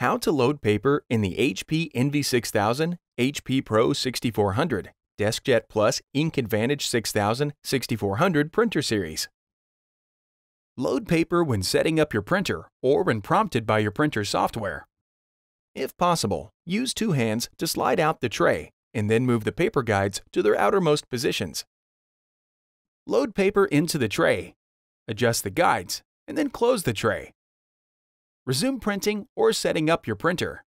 How to load paper in the HP Envy 6000, HP Pro 6400, DeskJet Plus Ink Advantage 6000, 6400 printer series. Load paper when setting up your printer or when prompted by your printer software. If possible, use two hands to slide out the tray and then move the paper guides to their outermost positions. Load paper into the tray, adjust the guides, and then close the tray. Resume printing or setting up your printer.